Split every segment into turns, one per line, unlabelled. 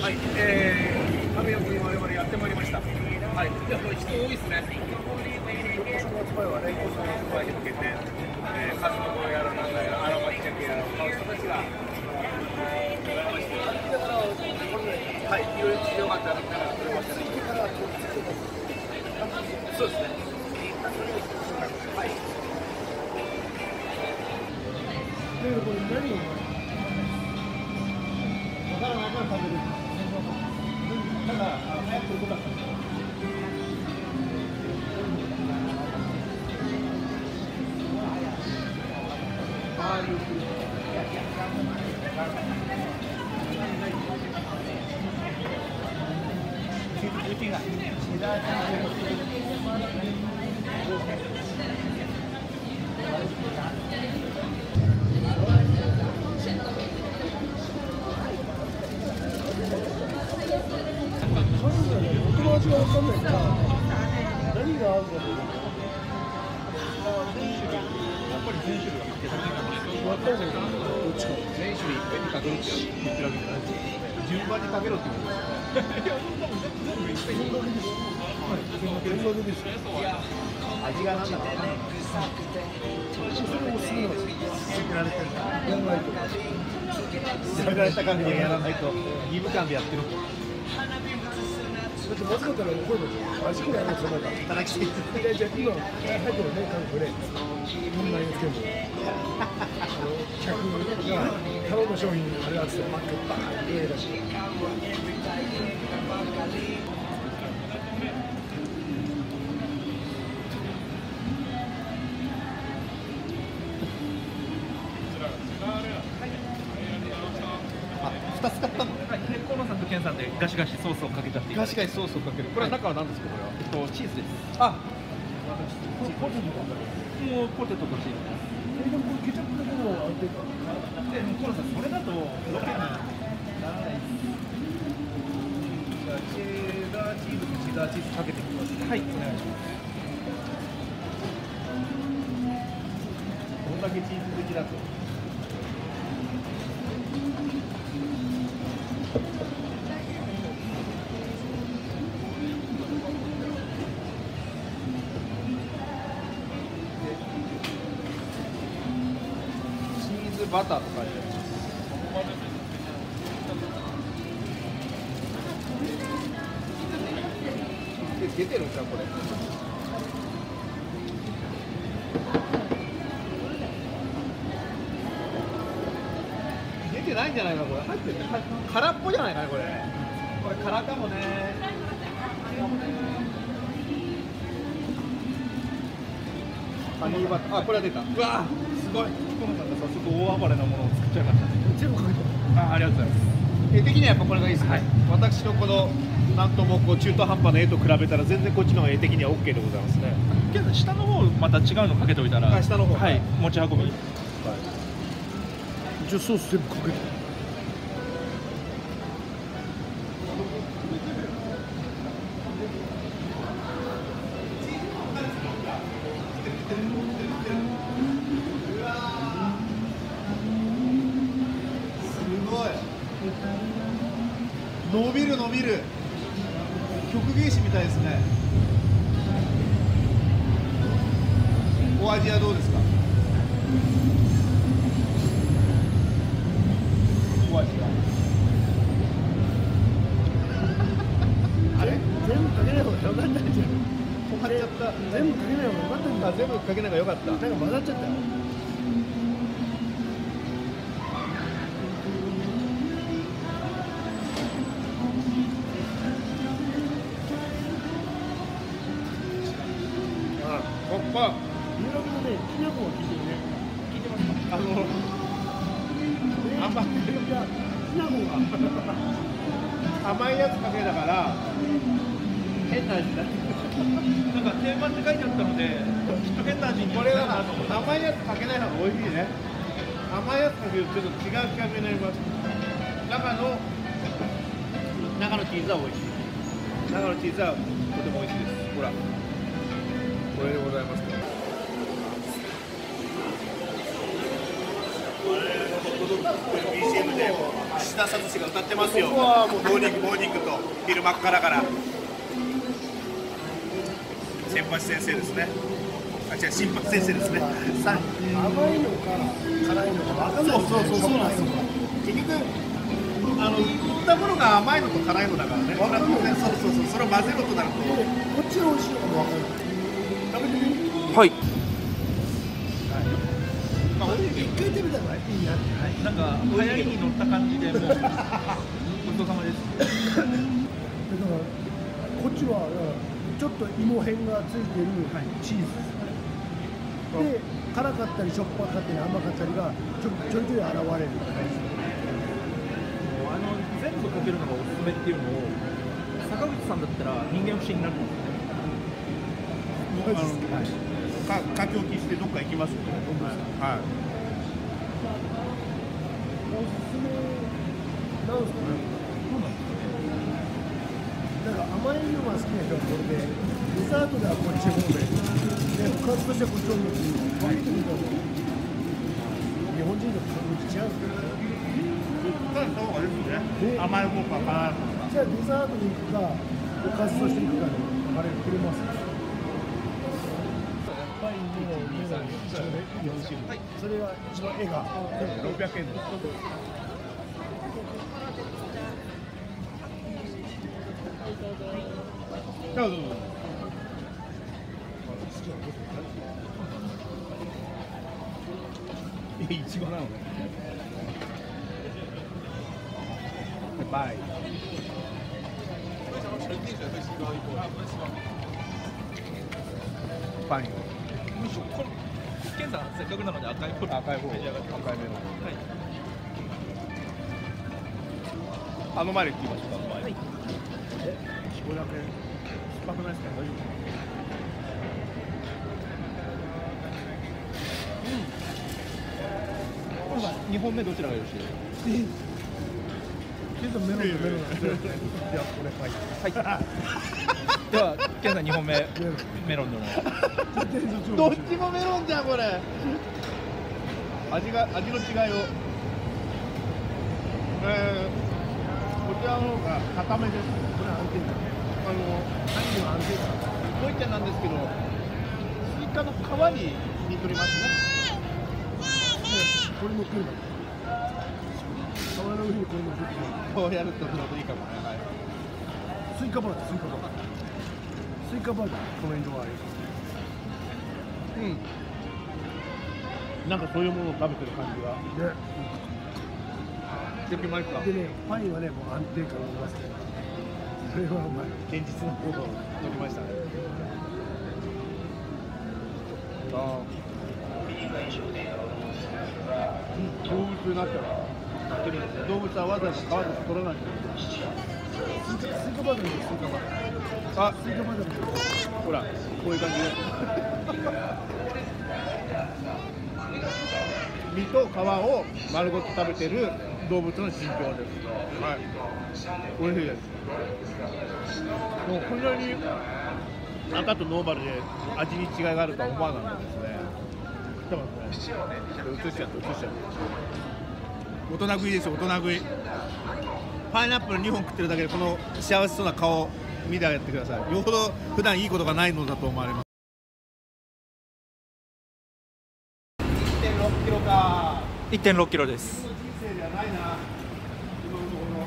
はい、えー、雨横に我々やってまいりました。はい、いや、これ人多いですね。横浜スパイはね、横浜スパイに向けて、えー、数の子やらなんだややら、この人たちが、はい、いろいろ事情があって歩きながら撮れましたね。そうですね。はい。
でこれ何わからないから食べる
Come on. 全種類が見つけたい
わかんないからどっちか
全種類いっぺんにかけるって言ってるわけじゃない順番にかけろってことですよね。いや、そんなもん全部いっぺんに。
全額です
味がなんだかわかんない。
それおすすめなんですよ
決められてるんだ。
やらないと
決められた感じでやらないと、義務感でやってる。
だってまずかったら怒るの味これやらいとダメだ
働きすぎて。
いやじゃあ今入ってるね韓国で問題をつけるのあの客が頼んだ商品あれだっつってバックバーンって入れたし
あ、二つ買ったの。
さんと健さんでガシガシソースをかけちゃって
ガシガシソースをかける。これは中は何ですか、これは。
えっとチーズです
あ、
ポテトとか
もポテトとチーズです
えでもケチャップだけのあれで
でもコロさんそれだとロケにならない
じゃあチェダーチーズとチェダーチーズかけてきますね。
はいお願いします
どんだけチーズ好きだと。バターと書い。てあります。で出てるんじゃんこれ。出てない。んじゃない。かこれ入ってる空っぽじゃない。かなこれこれ空かもねハニーバターあこれは出たうわすごい。
速大暴れなものを作っちゃいました。ね
全部かけた
あありがとうござい。ます
絵的にはやっぱこれがいいですね、私のこのなんともこう中途半端な絵と比べたら全然こっちの絵的には OK でございますね。
けど下の方また違うのかけておいたら。
あ下の方。
はい。持ち運び。
じゃあソース全部かけて
か
けないがよかった。なん
か
混ざっちゃったよ。のねきな粉が効いてるね。
聞いてますか？あの甘い甘いやつかけたから。変な味になってる
なんか定番って書いてあったのできっと変な味に
これは甘いやつかけない方が美味しいね。甘いやつかけるとちょっと違う感じになります。中の中のチーズは美味しい。中のチーズはとても美味しいです。ほら。これでございます BGM で石田聡が歌ってますよ。モーニングモーニングと昼間っからから先発先生ですね。あ違う新発先生ですね。さ
甘いのか辛いのか分かんない。
そうそうそうそうなんですよ。結局あの売ったものが甘いのと辛いのだからね。それは当然そうそうそう。それを混ぜろとなると。
こっちが美味しいのかも分かんない。食べてみ
はい
一回食べたらいいなって
なんか流行りに乗った感じでもうごちそうさまです。
だからこっちはちょっと芋片がついてるチーズ。です、で辛かったりしょっぱかったり甘かったりがちょちょいちょい現れる
あの全部かけるのがおすすめっていうのを坂口さんだったら人間不信になるんですよね
あのか書き置きしてどっか行きますんではい
おすすめなんですかね甘いのが好きな人はこれでデザートではこっち方面でおかずとしてはこっち方面っていう分けてみたら日本人の感じ違うんですよ
ただした方がいいですね
ね
甘い方か辛い方か
じゃあデザートに行くかおかずとして行くかであれくれますやっぱりもうね4種類それが一番絵が
600円ですどうぞどうぞえいちごなのね。バイ。パンよ
むしろこのケンさんせっかくなので赤い方
赤い方赤いメロン
はい。
頼まれって言いましょうか頼まれえこれだけ酸っぱくないですか大丈
今2本目どちらがよろしいですか
メロンとメロンいやこれはい
はいではケンさん2本目メロンの
夫どっちもメロンじゃんこれ味が味の違いをえー、こちらの方が固めです
これ安定だ
あの。
何も安定だ
もう一点なんですけどスイカの。皮に似とりますね
これ乗ってる皮の。上にこれ乗ってる
こうやるとちょうどいいかもね、はい
スイカバーだスイカバースイカバーだコメントがあり
うんなんかそういうもの。を食べてる感じが
で
できました
でねパインはねもう安定感がありますねそれはうまい
現実の方を取りました。ねああ動物になったら動物はわざわざ皮とか取らない
スイカスイカバーだねスイカバー
あ
スイカバーだね
ほらこういう感じで身と皮を丸ごと食べてる動物の心境ですはい美味しいです。もうこんなに赤とノーマルで味に違いがあるとは思わなかったですね。多分これ映しちゃって映しちゃって大人食いですよ。大人食い。パイナップル2本食ってるだけでこの幸せそうな顔見てあげてください。よほど普段いいことがないのだと思われます。1.6キロか
1.6キロです
人生ではないな今のところ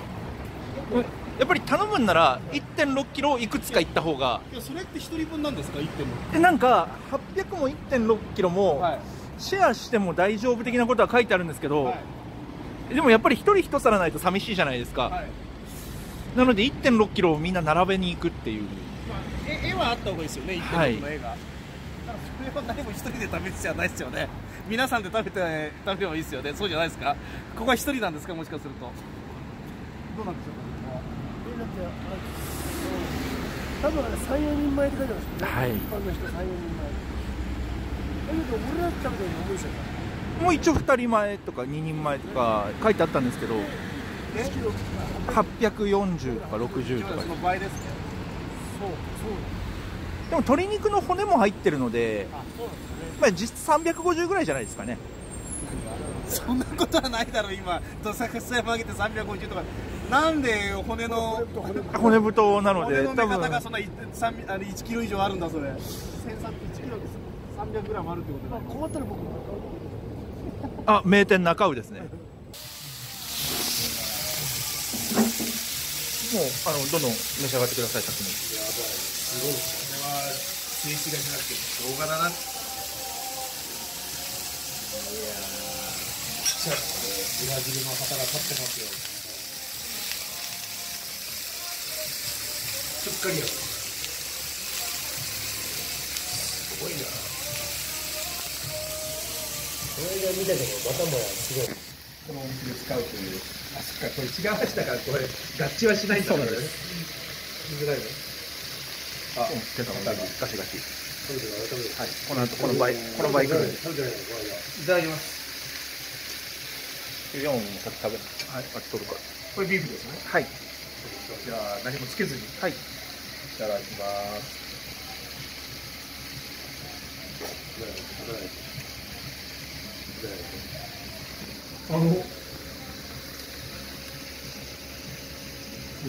やっぱり頼むんなら1.6キロいくつか行った方が。
いやそれって一人分なんですか？1.6
でなんか800も1.6キロも
はい。
シェアしても大丈夫的なことは書いてあるんですけど、
はい。
でもやっぱり1人1皿ないと寂しいじゃないですか、
はい。
なので1.6キロをみんな並べに行くっていう。
絵絵はあった方がいいですよね
はい。
1.6の絵が、ただそれは誰も一人で食べてじゃないですよね。皆さんで食べて食べればいいですよね。そうじゃないですか。ここは一人なんですか？もしかすると。どうなんでしょうか？
多分三四人前って書いてあるんですよね。
はい
一般の人三四人前。だけど俺ら食べたの何本でしたか。
もう一応2人前とか2人前とか書いてあったんですけど
1キロ。
840とか60とか
その倍ですね
そうそう。
でも鶏肉の骨も入ってるので、
あそうですね。
まあ、実質350ぐらいじゃないですかね
そんなことはないだろ今。土佐山上げて350とか。なんで骨の
骨太なの
骨の出
で多分
方がそんな1あの1キロ以上あるんだそれ。1301キロです。300グラムあるってことだ
困ったら僕
あ名店中尾ですね。もうあのどんどん召し上がってください先に
すごい。これは静止画じゃなくて動画だな。いやー、ちゃブラジルの旗が立ってますよ。しっかり。や。すごいな。
この間見たけどまたもすごい
このお店で使うという。あ、そっか、これ違う話だから、これ合致はしないんだからね。見づらいね。あ、
手がガシガシ
は
いこの後この倍この倍くるんで
いただきます。
4先食べはいあ取るから
これビーフですね。
はい
じゃあ何もつけずにい
はい
ただきます。あの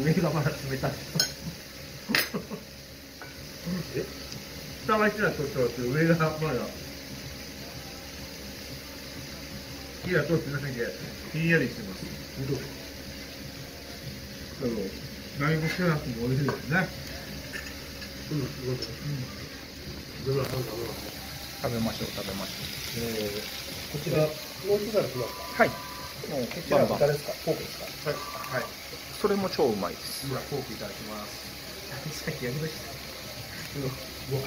上がまだ冷たい。え？下は火が通ってます上がまだ火が通ってないんでひんやりしてます。けど何もつけなくても美味しいですね。う。ん、すごい。う。ん。う。ん。
食べましょう。食べましょ
こちら、もう。一皿来ますか
はいもう。
こちら豚ですかポークですかはい。はい。
それも超う。まいです
では、ポークいただきます。さっきやりました。う。わ、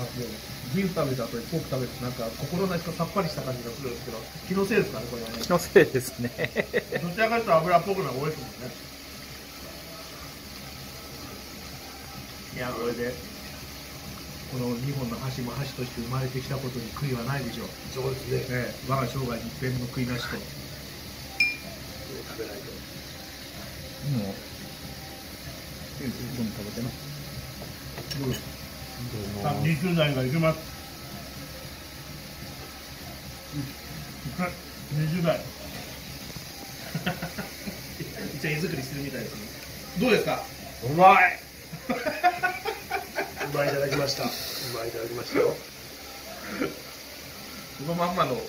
うわ。あ、もう、ビーフ食べた後にポーク食べて、なんか心なしかさっぱりした感じがするんですけど、気のせいですかね、これはね。
気のせいですね
どちらかというと油っぽくな方が多いですもんね。いや、これで、この日本の箸も箸として生まれてきたことに悔いはないでしょう。そうですね。ね我が生涯に一遍の悔いなしと。食べないと。
もうどんどん食べてな
あ、20代がいきます。20代。一応絵作りしてるみたいですね。どうですか？うまい。
うまいいただきましたうまいいただきましたよ
そのまんまの。
こ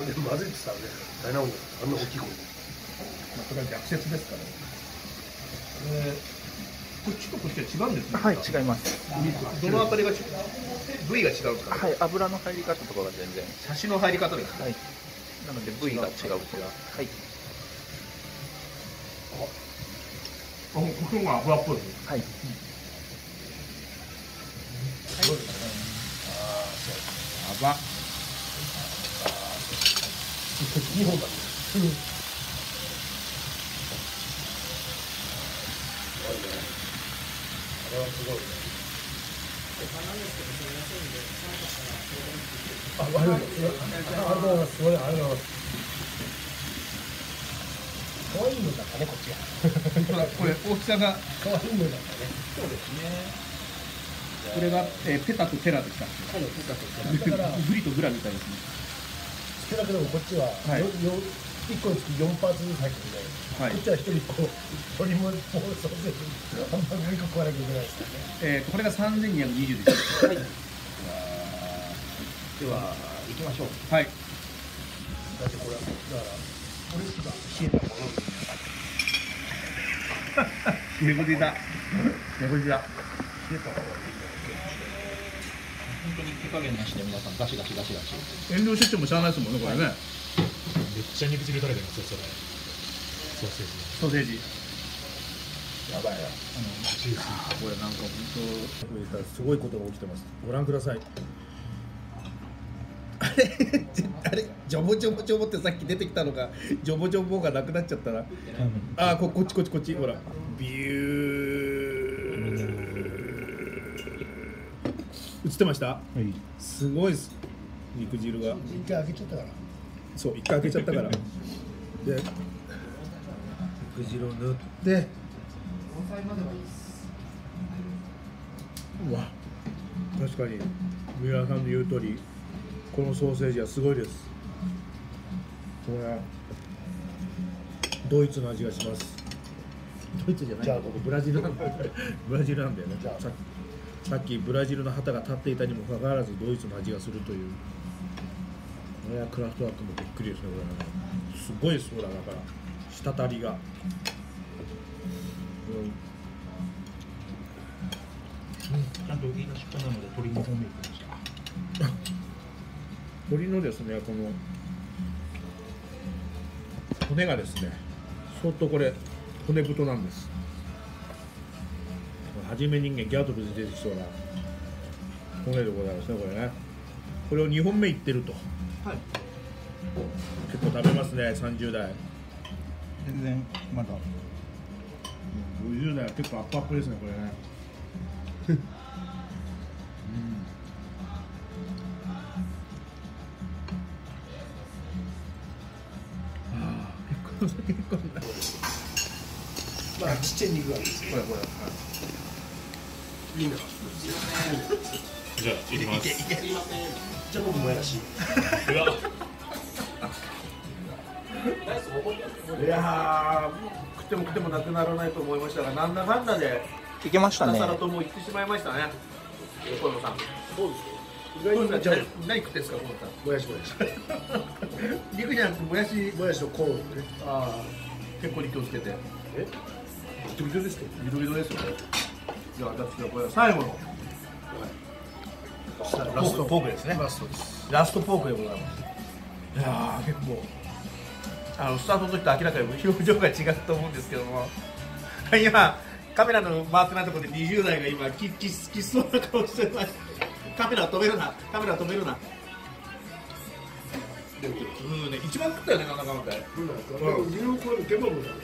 れでまずいって言ったらね大変なもんだあんな大きい声
まあ、これは逆説ですから。えー、こっちとこっちは違うんですね。
はい違います
どのあたりが違う？部位が違うんですか。
はい油の入り方とかが全然
サシの入り方ですか？
はいなので部位が違う違うはい
あ、もうここが油っぽいです。
はい
やば。
日本だあ、ありがとうございます。ありがとうございます。す。ごい、ありがとうございます。可愛いのだったね、こっちが。
これ大きさが
可愛いのだったねそうです。ね。
これが、えー、ペタとテラでした。
はい、だから、
グリとグラみたいです。ね。
少なくともこっちは、
はい
よよ1個につき4パーツずつ入ってるじゃないですか。
はい
こっちは1人こう、鶏も、もうソーセージ、ハンバーグ1個食わなきゃいけないですからね。
えー、これが三千二百二十です。はい。
では、行きましょう。
はい。
だってこれは、だから、俺が冷えたもの
ネゴリだ。ネゴリだ。
冷えたもの
本当に手加減なしで皆さんガシガシガシガシ
遠慮しててもしゃあないですもんね、これね。
めっちゃ肉汁垂れてますよそれソーセージ
ソーセージ。
やばいな。
これなんか本
すごいことが起きてます。ご覧ください。
当。あれ、あれ、ジョボジョボジョボってさっき出てきたのが、ジョボジョボがなくなっちゃったな。あー、こ、こっちこっちこっち、ほら。ビュー。映ってました？
はい
すごいです。肉汁が。
一回開けちゃったから。
そう、一回開けちゃったから。で。肉汁を塗って。うわ。確かに三浦さんの言う通りこのソーセージはすごいですこれドイツの味がしますドイツじゃない
じゃあ
ここブラジルなんだよブラジルなんだよねささっきブラジルの旗が立っていたにもかかわらずドイツの味がするというこれはクラフトワークもびっくりですねこれね。すごいですほらだから。滴りが、うん。
ちゃん。と言い出しっぱなので鶏の方面行きました
鶏のですねこの。骨がですね相当これ骨太なんです。はじめ人間ギャートルで出てきそうな。骨でございますねこれね。これを2本目いってると。
はい。
結構食べますね30代
全然まだ。
50代は結構アップアップですねこれね。うん。結構結構
まあちっちゃい肉がいいです
これこれ、
い。いな
じゃあ行きます
じゃあ僕もやし
い。やー食っても食ってもなくならないと思いましたがなんだかんだで
いけましたね。
さらともう行ってしまいましたね。横野さん。
そうですよ。意
小野さん
外にじゃあ
何何食ってんですか小野さん。
もやしもやし。
肉じゃなくてもやし。
もやしとコーンね。
ああ健康に気をつけて。
え？ビトビトですけど。
ビロビロですよ。ねじゃあ私はこれ。最後のラストポークですね。
ラストです。
ラストポークでございます。いやー結構あのスタートの時と明らかに表情が違うと思うんですけども。今カメラの回ってないところで20代が今きききそうな顔してます。カメラ止めるな。カメラ止めるな。うんね一番食ったよねなんだか
なん。ですかでも自分これケバブだね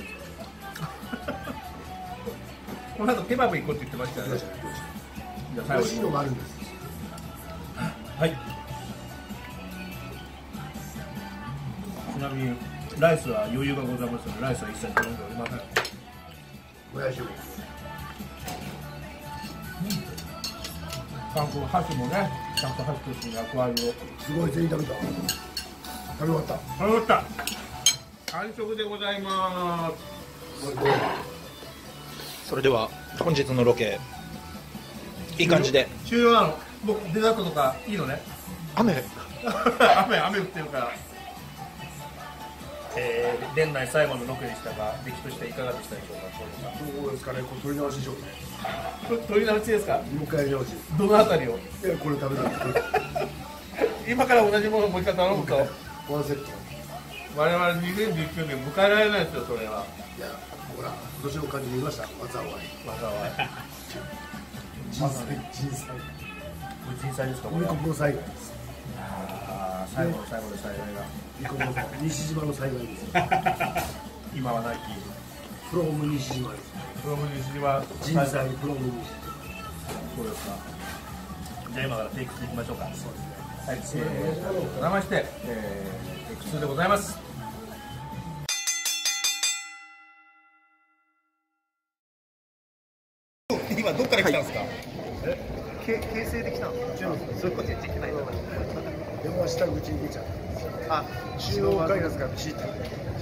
この後ケバブ行こうって言ってましたよね。
美味しいのがあるんです
はい。ちなみにライスは余裕がございますのでライスは一切頼んでおりません。
もやしも
ちゃんと箸もね、ちゃんと箸として役割を。
すごい全員食べた食べ終わった
食べました。完食でございます。
それでは本日のロケいい感じで
終了なの。僕デザートとかいいのね。
雨？
雨雨降ってるから。えー、年内最後のロケでしたが、出来としていかがでしたでしょうか、
どうですかねこれ取り直しでしょうね
ん。取り直しですか？
もう一回直し
どのあたりを？
いやこれ食べたんです
今から同じものをもう一回頼むと。
ワンセット
我々2019年迎えられないですよそれはい
やほら今年の感じ見ました災い
または
人災人災
人災ですかこれ？は
海国の災害です
あー最後の最後で災害が
西島の災害です
今はなき。
フロム西島です。
プロム西は
人災フロム西
そうですか。じゃあ今からテイク2いきましょうか。
そうですね。
はい、えー、ございまして、えー、テイク2でございます。今どっから来たんですか、
け形成できたの？そういうこと言っちゃいけないんだ。
でも下口に出ちゃう
あ
中央開発からチータ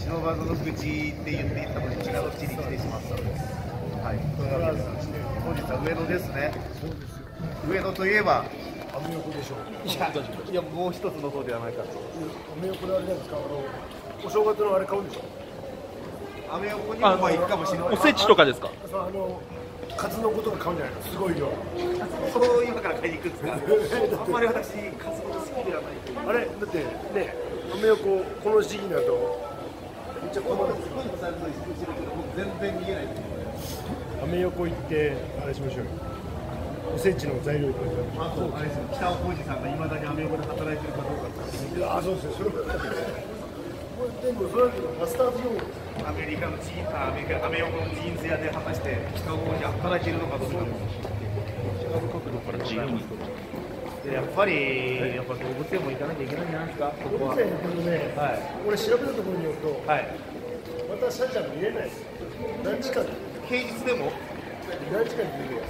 篠場の口って言っていたのに違う口に来てしまった。のではい。本日は上野です。ね
そうですよ
上野といえば
アメ横でしょう。
いやいやもう一つの方ではないかと
アメ横であれですかあのお正月のあれ買うんでしょ
アメ横にもまあ行くかもしれない。
おせちとかですか？
あのカツのことが買うんじゃないのすごい量。
そう今から買いに行くんですかあんまり私カツオ好きではない
あれだってねアメ横この時期になるとめっちゃ困るんですよ
全然見えない。
アメ横行ってあれしましょうよ。おせちの材料いっぱい買いましょ
あとあれですよ北尾浩二さんがいまだにアメ横で働いてるかどうか
あそうですよそれ
アメリカのジーンあアメリカアメ横のジーンズ屋で果たして北尾浩二働いているのかどうかでやっぱりやっぱ動物園も行かなきゃいけないんじゃないですかここは。
動物園ね、
はい
俺調べたところによると、
はい
またシャンシャン見れないです何時間
平日でも
何時間で見れる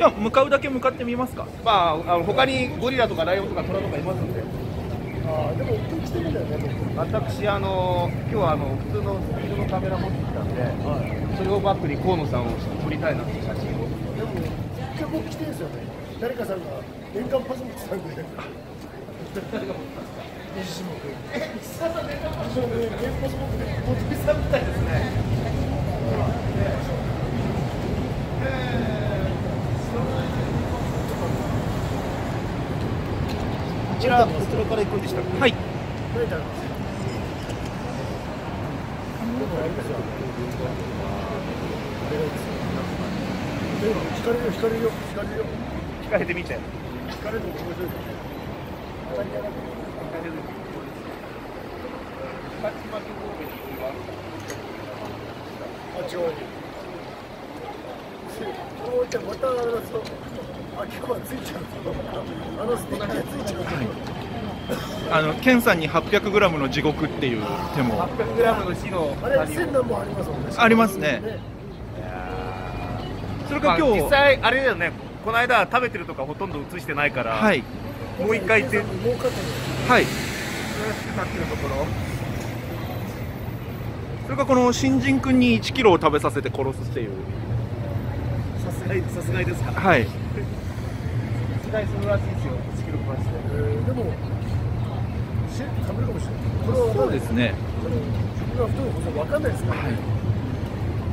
や
いや向かうだけ向かってみますか。
まああの他にゴリラとかライオンとかトラとかいますんで
ああでも一回来てみたよね
私あの今日はあの普通のスピードのカメラ持ってきたんで、それをバックに河野さんを撮りたいなって写真を。
でも一回僕来てるんですよね。誰かさんが年間パス持ってたんで。誰が持ったんですか西島君え西島さん年間パス持って年パス持って
おじさんみたいですね。こちらこちらから行くんでしたっけ？
はい。
何だろうですよあれがいいですよでも光るよ光るよ光るよ
聞かれてみて
光るの面白いですよ当たり屋だけどあ違うこういったまたあのそうあ結構ついちゃうあのステッカーついちゃう
あのケンさんに 800g の地獄っていう手も。
800g の死の
あれ千何本ありますもんね。
ありますねそれ
まあ、
か今日、
実際あれだよね。この間食べてるとかほとんど映してないから、
はい。
もう一回行って。
はい。
さっきのところ。
それかこの新人君に1キロを食べさせて殺すっていう。
さすがにさすがにですか？
はい。
期待するらしいですよ。1キロ増して。
えーでもし食べるかもしれないこれは
そうですね。
この自分が太い。細い分かんないですから、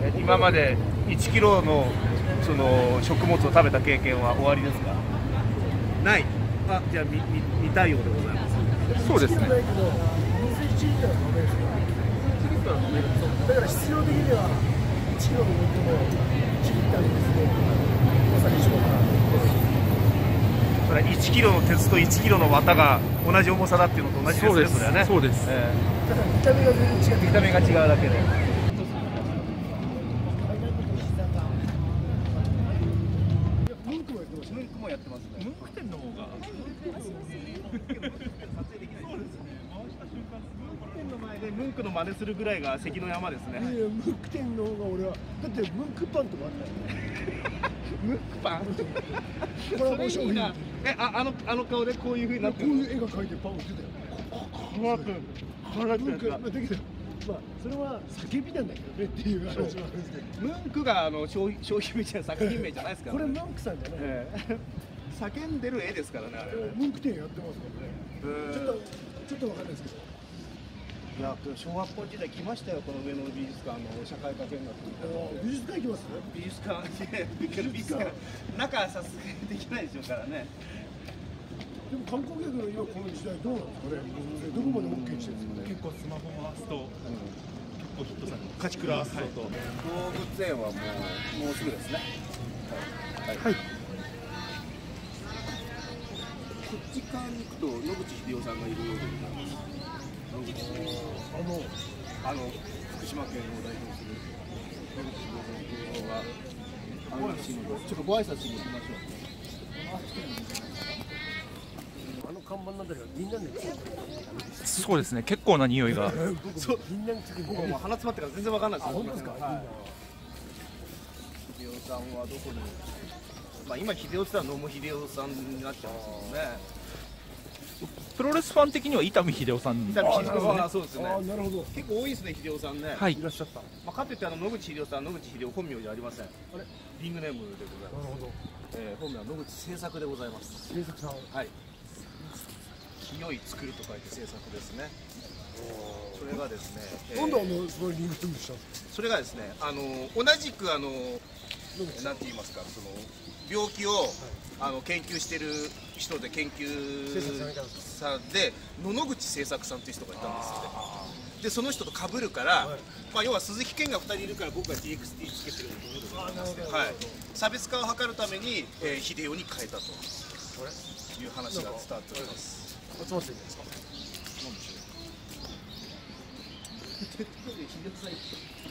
え今まで1キロのその食物を食べた経験は終わりですか？ない。あじゃあ見見見たいようでございます。
そうですね。
1キロないけど水1リッター飲めるんですよ1リッター飲めるだから必要的には1キロの水も1リッターにですね。まさに一緒だ
それは1キロの鉄と1キロの綿が同じ重さだっていうのと同じですね
そうです。
れはね。
そうです。
え
だから見た目が全然違っ
見た目が違うだけで。
ムンクもやってました
ムンクもやってますね
ムンク店の方が
ムンクの真似するぐらいが関の山ですね
いやムンク店の方が俺はだってムンクパンとかあったよ
ムンクパン
コラボ商品
えああのあの顔でこういう風にな
こ
ってる
ういう絵が描いてるパン売ってたよ
怖く怖く
ムンクまあそれは叫びなんだけどねっていう話はあるんですけど。
ムンクがあの商品商品名じゃ作品名じゃないですから、
これムンクさんじゃない、
ええ。叫んでる絵ですからねあれ
ムンク店やってますからね。ちょっとちょっとわかんないですけど
いや小学校時代来ましたよこの上野の美術館の社会科見学
美術館行きます？
美術館美術館。中はさすがにできないでしょうからね。
でも観光客の今この時代どうなんですかね？どこまで OK してるんですかね？
結構スマホ回すと、結構ヒットされる
勝ちクラスと。動物園はもうもうすぐですね。
はい。
こっち側に行くと野口英世さんがいるようでございます
あの
あの福島県を代表する野口英世さんがあのちょっとご挨拶しに行きましょう。
あの看板なんだけどみんなで
そうですね結構な匂いが
そう。みんなにつけて
もう鼻詰まってから全然わかんないです
あ本当ですか
はい秀夫さんは。どこにまあ今秀夫って言ったら野茂秀夫さんになっちゃうんですけどね
プロレスファン的には伊丹秀夫さん。
伊丹秀夫さんそうですね。
ああなるほど。
結構多いですね秀夫さんね。
はい。
いらっしゃった。な
まあ、かといってあの野口秀夫さん野口秀夫本名じゃありません。あれ？リングネームでございます。
るほど。
えー本名は野口製作でございます。
制作さん。
はい。清い作ると書いて製作ですね。それがですね、えー。
なんであのそのリングトゥーした
それがですねあの同じくあのなんて言いますかその病気を、あの研究してる人で研究さんで野々口製作さんという人がいたんですよねでその人と被るから、まあ、要は鈴木健が2人いるから僕が DXT つけてるとことでございまして、はい、差別化を図るために、えー、秀夫に変えたという話が伝わっております
集まってるんですか
なんでしょう秀夫さん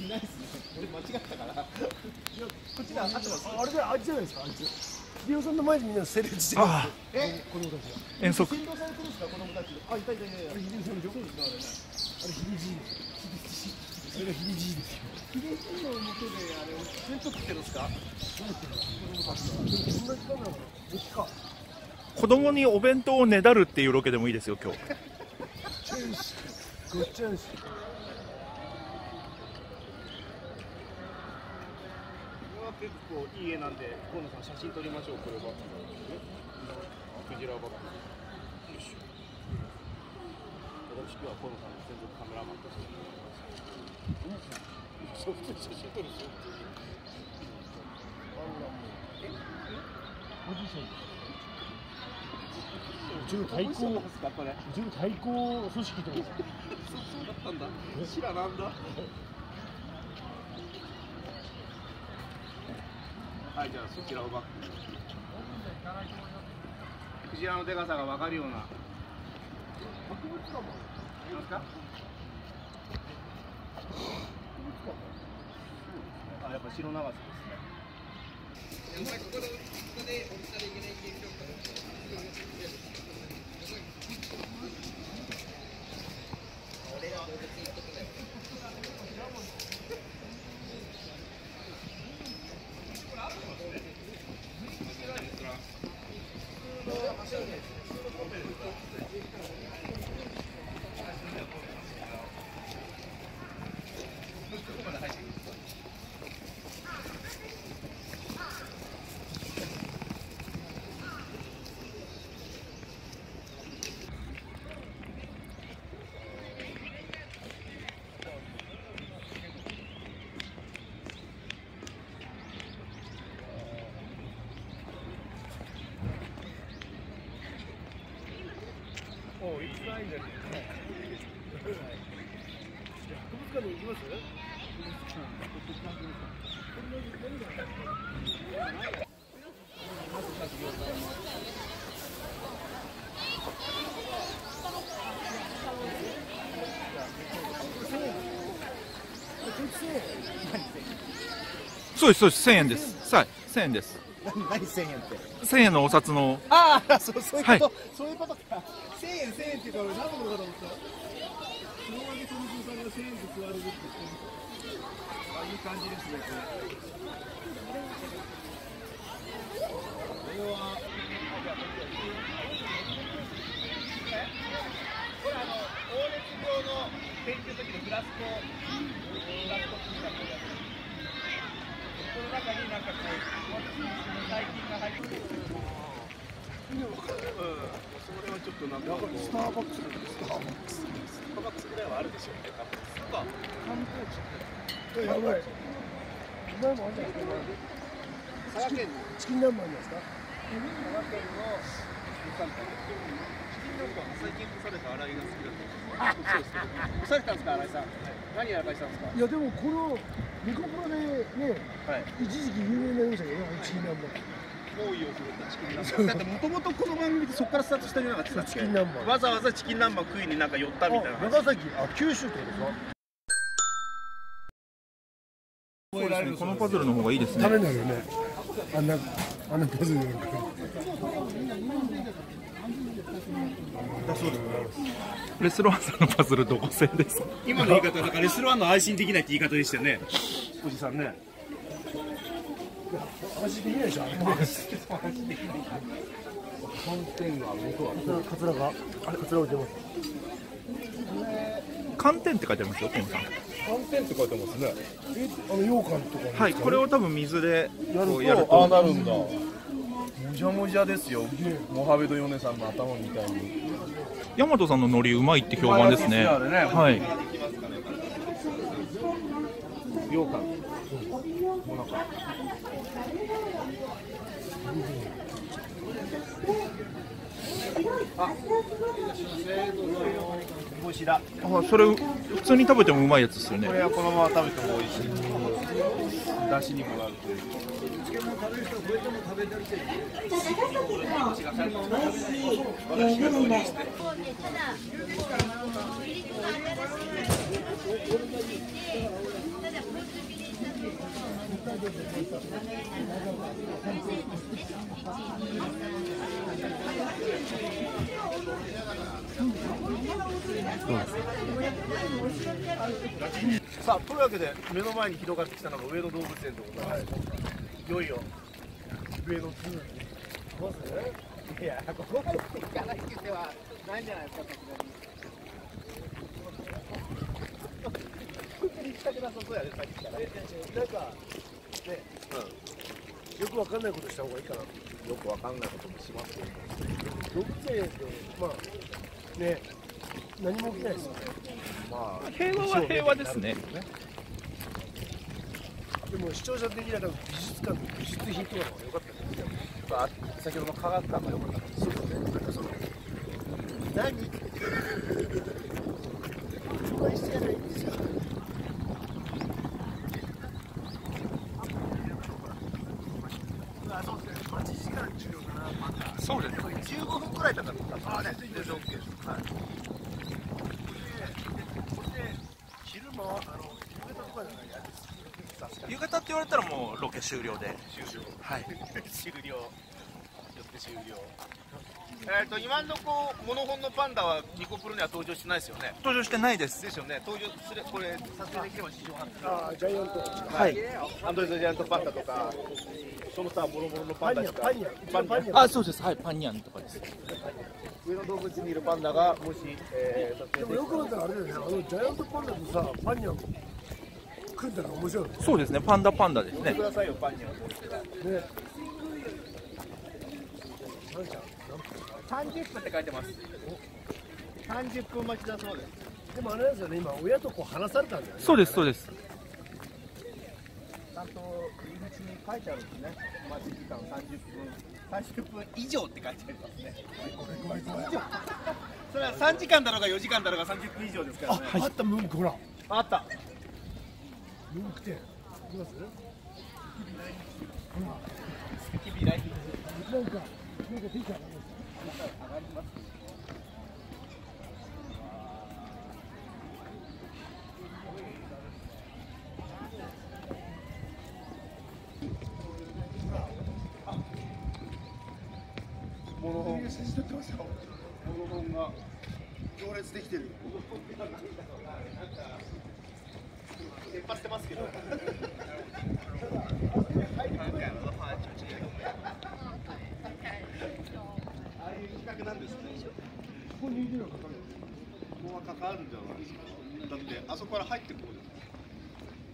いないですね俺間違ったからいやこっちが合ってます
あれであいつじゃないですかあいつ秀夫さんの前でみんなセレブしてる
あ
え
子供たちが
遠足
先導されてるんですか子供たちあいたいたいたいた
あれ秀夫さんでしょ
そうですねあれね
あれ秀じそれがヒゲじいですよヒゲじいの表であれ弁当食ってるんですか同じかなこれ駅か
子供にお弁当をねだるっていうロケでもいいですよ今日。
チェンシごっちゃんし
これは結構いい絵なんで河野さん写真撮りましょうこれは。クジラバッグよし。私今日は河野さんの専属カメラマンとして。普通に写真撮るんですよ
ポジションうちの対抗対抗組織とか。
そうだったんだ。知らなんだはいじゃあそちらをバック。クジラのでかさが分かるような。博物館もなんですか？あやっぱ白長瀬ですね。ないんだよ博物館に行きます
そうですそうです。1000円です。はい1000円です。
何千円って。
1000円のお札の。
ああそうそういうこと、
はい。
そういうことか。千円千円って言うから何のことかと思った？そのまま富士さんが千円で座れるって言ってあいい感じですねこれこれはこれあの黄熱病の研究の時のフラスコフラスコスターバックススターバックススターバックスぐらいはあるでしょうね多分そっか観光地
えやばい今もあん。じゃないですか
佐賀県の
チキン南蛮ですか
佐賀県のチキン南蛮最近干された洗いが好きだったそうです干されたん。ですか新井さん、何やらかしたんですか？
いやでもこのニコプロでね
はい。
一時期有名になりましたけどねチキン南蛮。
猛威を振るったチキン南蛮。だってもともとこの番組ってそこからスタートしてるようなってたっけ？
チキン南蛮
わざわざチキン南蛮食いになんか寄ったみたいな
あ長崎あ九州ってことですか？
そうですね。このパズルの方がいいですね。
ためになるよね。あんなあんなパズルやるか。ら
レスロワンさんのパズルどこ製です
今の言い方だからレストランの安心できないって言い方でしたよね。おじさんね。
話できないでしょ。あれカツラがあれカツラ置いてます
寒天って書いてあります。よトムさん
寒天って書いてますね。
えあの羊羹とか
はいこれを多分水で
やると
こうやる
ああ
と
なるんだ。もじゃもじゃですよ。モハメドヨネさんの頭みたいに。
大和さんの海苔うまいって評判ですね。
うまいよあれね。
はい。
羊羹もなか
煮干しだ
あそれ普通に食べてもうまいやつですよね。
これはこのまま食べても美味しい。だしにもなるという
ても食べる人ても食べてるって
崎の美味しいグルメさあというわけで目の前に広がってきたのが上野動物園でございます。はいよいよ。
上の通まずね
いやここまで行かないってではないんじゃないですかさすがに本当に行きたくなさそうやねさっきから。
なんかね、よくわかんないことした方がいいかな
よくわかんないこともしますけど。
動物園ってまあね。何も起きないですよ。ね
まあ
平和は平和ですね
でも視聴者的には多分美術館の美術品とかの方が良かったですね
まあ先ほどの科学館が良かったです
そうですね。なんかその何？そんな必要ないんですよあそうですね8時間授業かなまだ
そうです
15分くらいだったらあね全然 OK ですはい
昼間あの夕方とかじゃないやです
夕方って言われたらもうロケ終了で。
終了。
はい。
終了。よって終了。えっ、と今のとこモノホンのパンダはニコプロには登場してないですよね。
登場してないです。
ですよね。登場するこれ撮影できれば史上初
ああジャイアント
はい。
アンドロイドジャイアントパンダとかその他もろもろのパ
パ
ンダしか
ンニャパンニャ
パン
あそうですはいパンニャンとかです。
上野動物園にいるパンダがもし、えー、撮
でも
影で
よく考えたらあれだよね。あのジャイアントパンダとさパンニャン組んだら面白いね。
そうですね。パンダパンダですね。
くださいよパンニャン
ね
30分って書いてます。30分待ちだそうです。
でもあれですよね。今親とこう話されたんだよね。
そうですそうです。
ちゃんと入り口に書いてあるんですね。待ち時間30分30分以上って書いてありますね。それは3時間だろうが4時間だろうが30分以上ですからね。
あったムンクほら。
あった
ムンク店いきますなんかなんかテンション上がる
モノホンモノホンが行列できてる。出っ張ってますけど。ああい。う企画なんですね
ここにい。るのか
ここは関わるんじゃない。ですかだってあそこから入ってこうです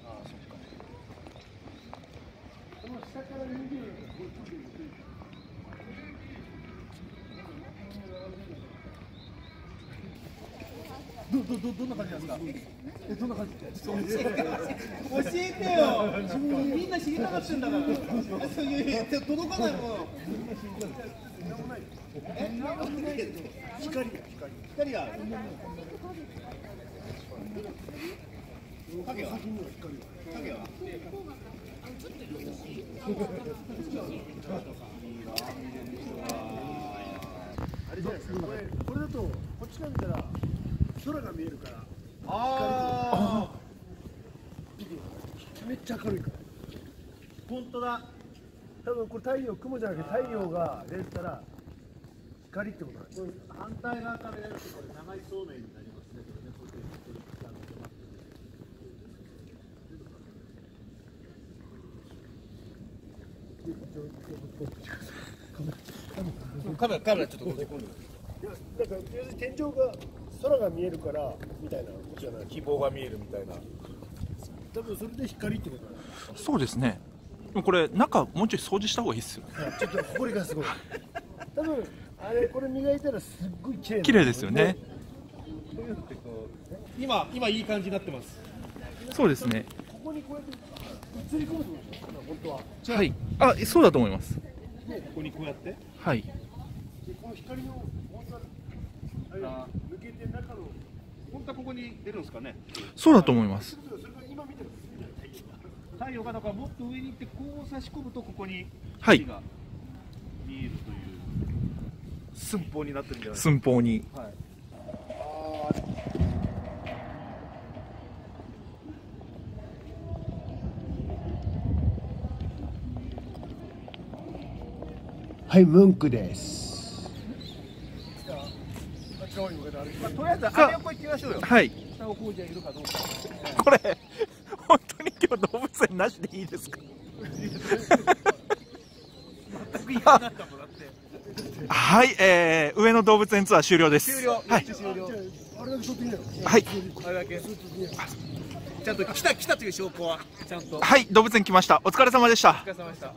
ああそっか
この下から見てるのがこうついてるどどどんな感じなんですか。えどんな感じ。
教えてよみんな知りたがってんだから届かないもん
光が光。
がある影は
先には光が。
影は
あれじゃないですか？これこれだとこっちから見たら空が見えるから。
ああ
めっちゃ明るいから。
本当だ。
多分これ太陽雲じゃなくて太陽が出てたら光ってことなんです。よ。
反対側からやるとこれ長いそうめんになりますね。これねこれカメラカメラちょっとこっち今度
いやなんか要するに天井が空が見えるからみたいなことじゃない？
希望が見えるみたいな。
多分それで光ってことなんです
そうですね。これ中もうちょい掃除した方がいいですよ
ちょっと埃がすごい。多分あれこれ磨いたらすっごい綺麗な
綺麗ですよね。
今今いい感じになってます。
そうですね。
ここにこうやって映り込むってこと本当は。
はい。あそうだと思います。
ここにこうやって。
はい。
でこの光の抜けて中の
本当はここに出るんですかね。
そうだと思います。
太陽がだからもっと上に行ってこう差し込むとここに
はい。
光が見えるという。寸法になってるんじゃないです
寸法に。
か、はい、
はいムンクですあっちの方に向けて歩いて
まあ、とりあえずアメ横行ってみましょうよ。
はい。
北尾工事はいるかどうか
これ本当に今日動物園なしでいいですか？
全く行かなかったもんだって
はい、えー、上野動物園ツアー終了です。
終了。
はい。
終了
あれだけ取ってみよ。
はい。
あれだけ。ちゃんと来た来たという証拠は。ちゃんと。お
はい動物園来ました。お疲れ様でした。
疲れ様でした